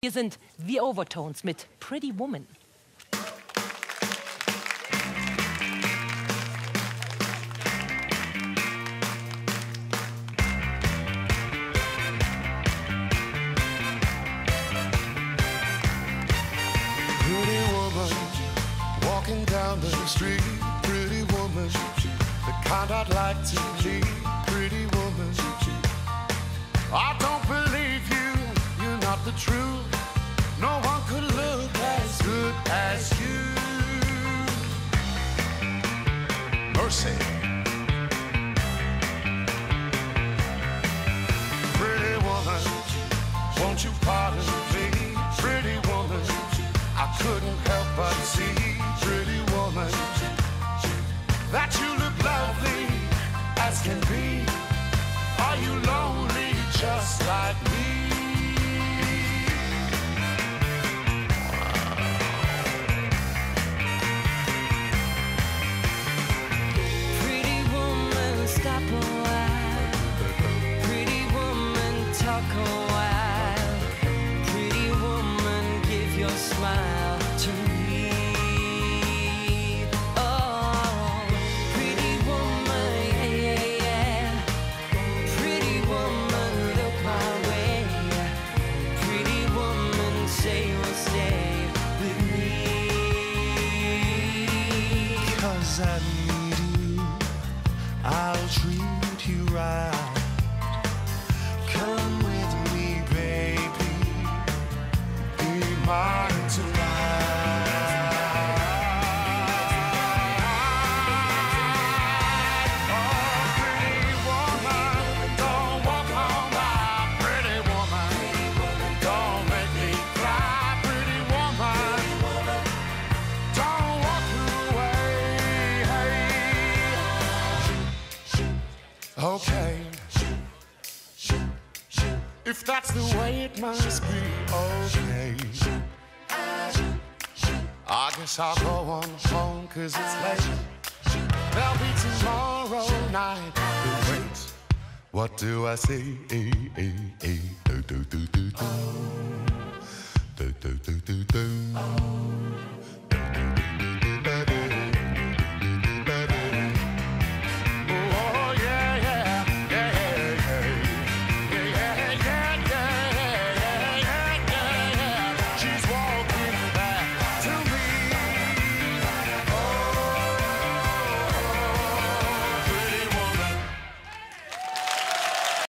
Hier sind The Overtones mit Pretty Woman. Pretty woman, walking down the street. Pretty woman, the kind I'd like to meet. Pretty woman, I don't the truth. No one could look as good as you. Mercy. Pretty woman, won't you pardon me? Pretty woman, I couldn't help but see. Pretty woman, that you look lovely as can be. Are you lonely just like me? I need you, I'll treat you right. Come with me, baby, be mine Okay. If that's the way it must be, okay. I guess I'll go on home cause it's late. There'll be tomorrow night. Wait, what do I see? Eh, eh, eh,